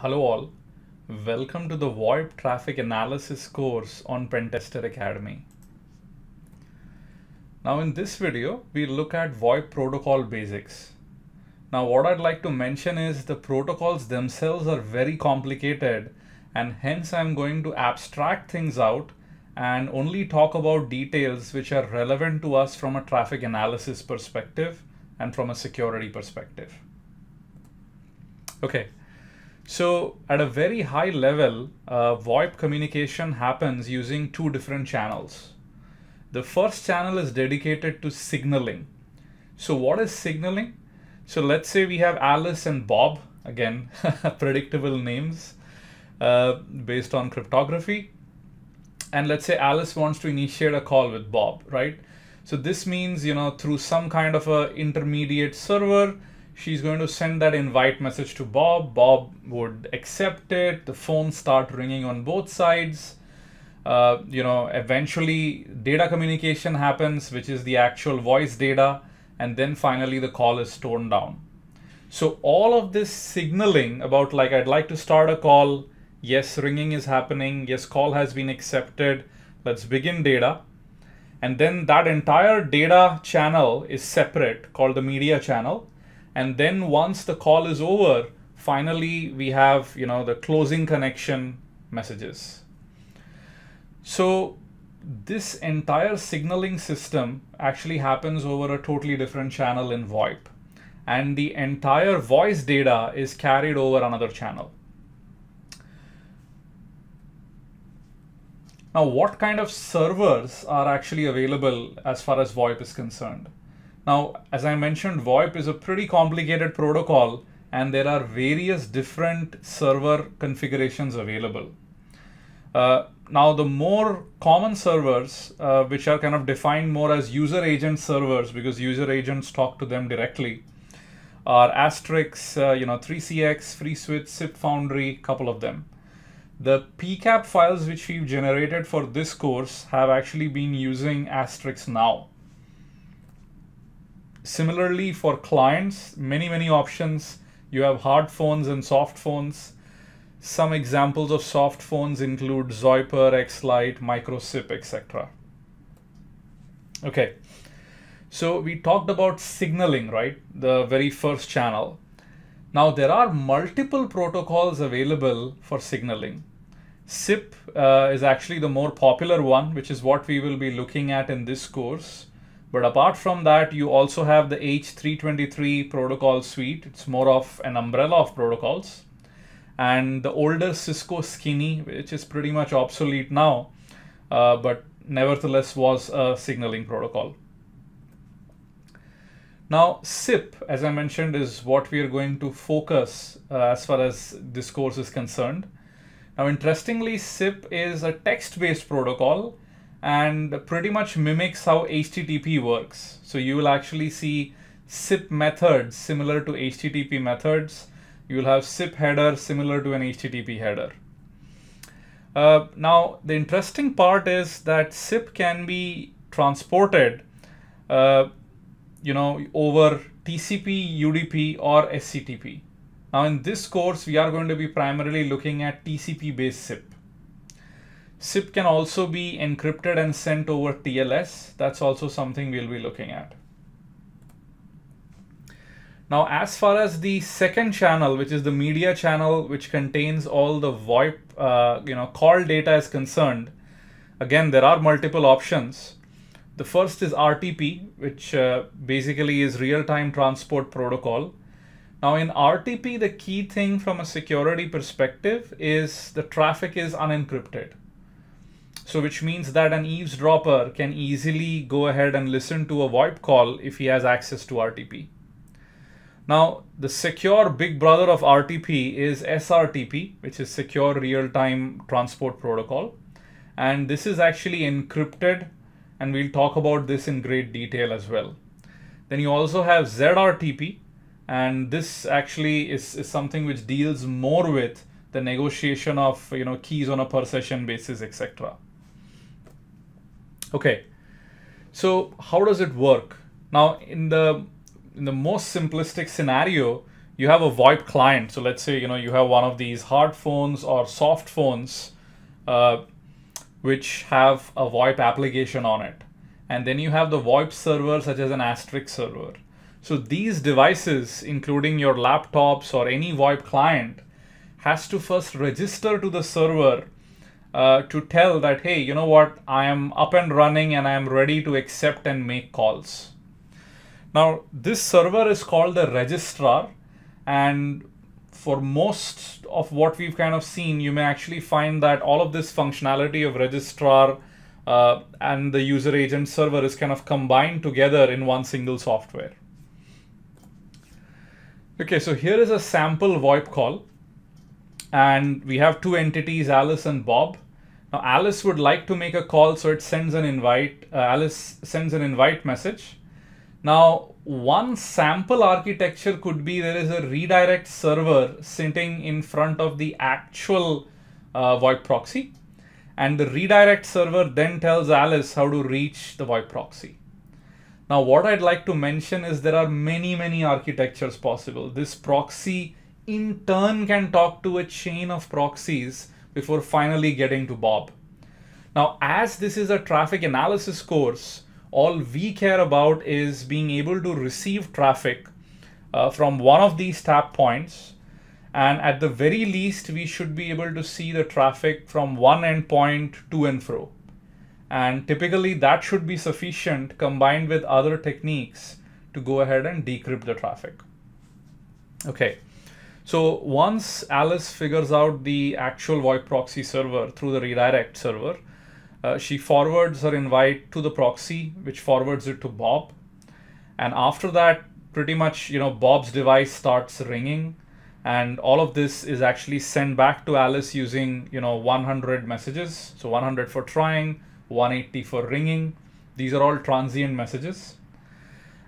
Hello all, welcome to the VoIP traffic analysis course on Pentester Academy. Now in this video, we look at VoIP protocol basics. Now what I'd like to mention is the protocols themselves are very complicated and hence I'm going to abstract things out and only talk about details which are relevant to us from a traffic analysis perspective and from a security perspective. Okay, so at a very high level, uh, VoIP communication happens using two different channels. The first channel is dedicated to signaling. So what is signaling? So let's say we have Alice and Bob, again, predictable names uh, based on cryptography. And let's say Alice wants to initiate a call with Bob, right? So this means, you know, through some kind of a intermediate server, she's going to send that invite message to Bob. Bob would accept it. The phone start ringing on both sides. Uh, you know, eventually data communication happens, which is the actual voice data. And then finally the call is torn down. So all of this signaling about like, I'd like to start a call. Yes, ringing is happening. Yes, call has been accepted. Let's begin data. And then that entire data channel is separate called the media channel and then once the call is over finally we have you know the closing connection messages. So this entire signaling system actually happens over a totally different channel in VoIP. And the entire voice data is carried over another channel. Now what kind of servers are actually available as far as VoIP is concerned now, as I mentioned, VoIP is a pretty complicated protocol and there are various different server configurations available. Uh, now, the more common servers, uh, which are kind of defined more as user agent servers because user agents talk to them directly, are Asterisk, uh, you know, 3CX, FreeSWITCH, SIP Foundry, couple of them. The PCAP files which we've generated for this course have actually been using Asterisk now. Similarly, for clients, many, many options. You have hard phones and soft phones. Some examples of soft phones include Zoiper, X-Lite, MicroSIP, etc. Okay, so we talked about signaling, right? The very first channel. Now there are multiple protocols available for signaling. SIP uh, is actually the more popular one, which is what we will be looking at in this course. But apart from that, you also have the H323 protocol suite. It's more of an umbrella of protocols. And the older Cisco Skinny, which is pretty much obsolete now, uh, but nevertheless was a signaling protocol. Now, SIP, as I mentioned, is what we are going to focus uh, as far as this course is concerned. Now, interestingly, SIP is a text-based protocol and pretty much mimics how HTTP works. So you will actually see SIP methods similar to HTTP methods. You will have SIP header similar to an HTTP header. Uh, now, the interesting part is that SIP can be transported, uh, you know, over TCP, UDP, or SCTP. Now, in this course, we are going to be primarily looking at TCP-based SIP. SIP can also be encrypted and sent over TLS. That's also something we'll be looking at. Now, as far as the second channel, which is the media channel, which contains all the VoIP, uh, you know, call data is concerned, again, there are multiple options. The first is RTP, which uh, basically is real-time transport protocol. Now in RTP, the key thing from a security perspective is the traffic is unencrypted. So which means that an eavesdropper can easily go ahead and listen to a VoIP call if he has access to RTP. Now, the secure big brother of RTP is SRTP, which is Secure Real-Time Transport Protocol. And this is actually encrypted, and we'll talk about this in great detail as well. Then you also have ZRTP, and this actually is, is something which deals more with the negotiation of you know keys on a per session basis, etc. Okay, so how does it work? Now, in the in the most simplistic scenario, you have a VoIP client. So let's say you know you have one of these hard phones or soft phones, uh, which have a VoIP application on it, and then you have the VoIP server such as an asterisk server. So these devices, including your laptops or any VoIP client, has to first register to the server uh, to tell that, hey, you know what, I am up and running and I am ready to accept and make calls. Now, this server is called the registrar and for most of what we've kind of seen, you may actually find that all of this functionality of registrar uh, and the user agent server is kind of combined together in one single software. Okay, so here is a sample VoIP call. And we have two entities, Alice and Bob. Now, Alice would like to make a call, so it sends an invite. Uh, Alice sends an invite message. Now, one sample architecture could be there is a redirect server sitting in front of the actual uh, VoIP proxy. And the redirect server then tells Alice how to reach the VoIP proxy. Now, what I'd like to mention is there are many, many architectures possible. This proxy in turn can talk to a chain of proxies before finally getting to Bob. Now, as this is a traffic analysis course, all we care about is being able to receive traffic uh, from one of these tap points. And at the very least, we should be able to see the traffic from one endpoint to and fro. And typically that should be sufficient combined with other techniques to go ahead and decrypt the traffic. Okay, so once Alice figures out the actual VoIP proxy server through the redirect server, uh, she forwards her invite to the proxy, which forwards it to Bob. And after that, pretty much, you know, Bob's device starts ringing and all of this is actually sent back to Alice using, you know, 100 messages. So 100 for trying, 180 for ringing. These are all transient messages.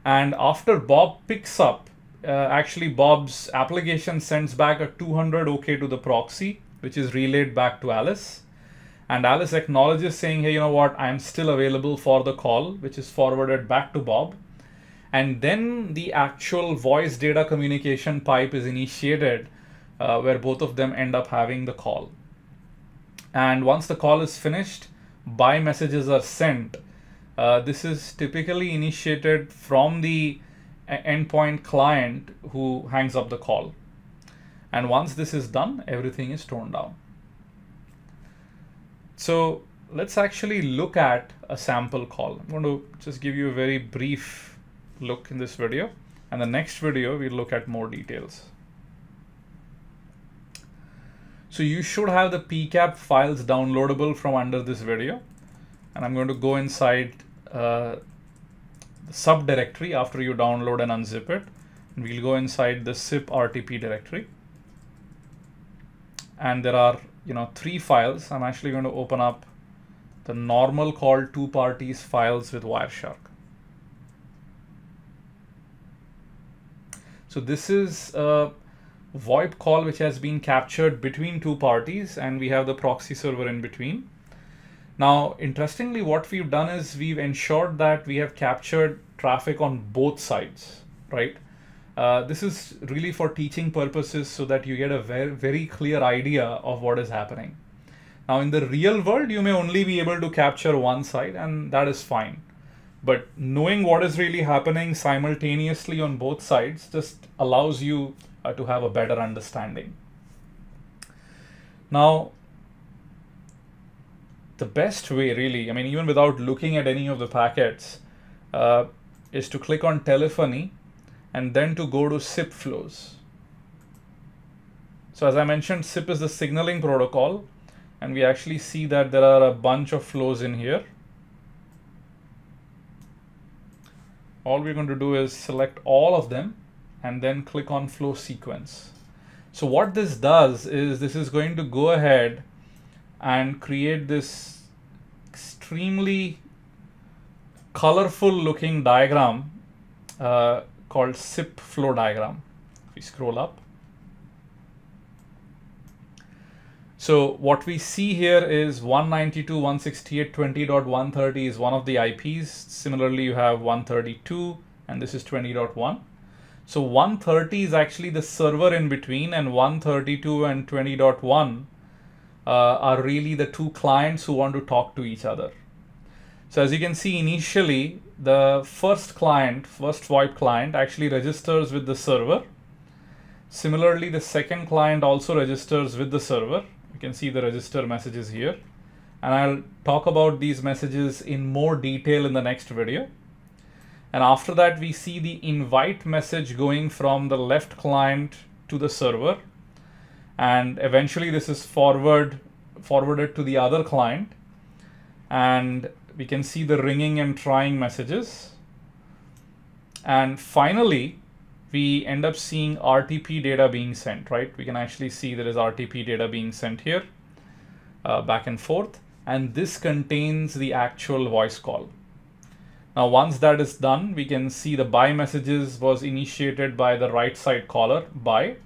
And after Bob picks up, uh, actually Bob's application sends back a 200 OK to the proxy, which is relayed back to Alice. And Alice acknowledges saying, hey, you know what, I'm still available for the call, which is forwarded back to Bob. And then the actual voice data communication pipe is initiated uh, where both of them end up having the call. And once the call is finished, bye messages are sent. Uh, this is typically initiated from the endpoint client who hangs up the call. And once this is done, everything is torn down. So let's actually look at a sample call. I'm going to just give you a very brief look in this video. And the next video, we'll look at more details. So you should have the PCAP files downloadable from under this video. And I'm going to go inside uh, subdirectory after you download and unzip it. And we'll go inside the SIP RTP directory. And there are you know, three files. I'm actually going to open up the normal call two parties files with Wireshark. So this is a VoIP call which has been captured between two parties and we have the proxy server in between. Now, interestingly, what we've done is we've ensured that we have captured traffic on both sides, right? Uh, this is really for teaching purposes so that you get a very, very clear idea of what is happening. Now, in the real world, you may only be able to capture one side, and that is fine. But knowing what is really happening simultaneously on both sides just allows you uh, to have a better understanding. Now, the best way, really, I mean, even without looking at any of the packets, uh, is to click on telephony and then to go to SIP flows. So as I mentioned, SIP is the signaling protocol, and we actually see that there are a bunch of flows in here. All we're going to do is select all of them and then click on flow sequence. So what this does is this is going to go ahead and create this extremely colorful looking diagram uh, called SIP flow diagram. If we scroll up. So what we see here is 192.168.20.130 is one of the IPs. Similarly, you have 132 and this is 20.1. So 130 is actually the server in between and 132 and 20.1 uh, Uh, are really the two clients who want to talk to each other. So as you can see initially, the first client, first VoIP client actually registers with the server. Similarly, the second client also registers with the server. You can see the register messages here. And I'll talk about these messages in more detail in the next video. And after that, we see the invite message going from the left client to the server. And eventually this is forward forwarded to the other client. And we can see the ringing and trying messages. And finally, we end up seeing RTP data being sent, right? We can actually see there is RTP data being sent here, uh, back and forth. And this contains the actual voice call. Now, once that is done, we can see the bye messages was initiated by the right side caller, bye,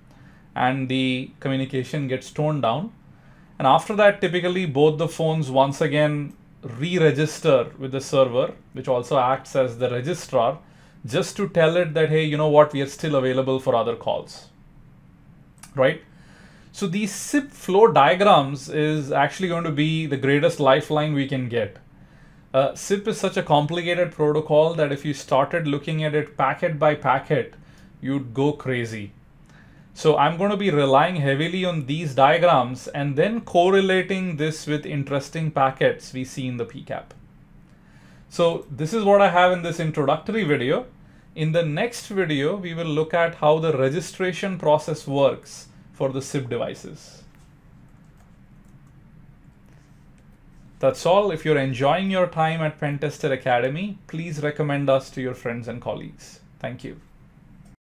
and the communication gets toned down. And after that, typically both the phones once again re-register with the server, which also acts as the registrar, just to tell it that, hey, you know what, we are still available for other calls, right? So these SIP flow diagrams is actually going to be the greatest lifeline we can get. Uh, SIP is such a complicated protocol that if you started looking at it packet by packet, you'd go crazy. So I'm going to be relying heavily on these diagrams and then correlating this with interesting packets we see in the PCAP. So this is what I have in this introductory video. In the next video, we will look at how the registration process works for the SIP devices. That's all. If you're enjoying your time at Pentester Academy, please recommend us to your friends and colleagues. Thank you.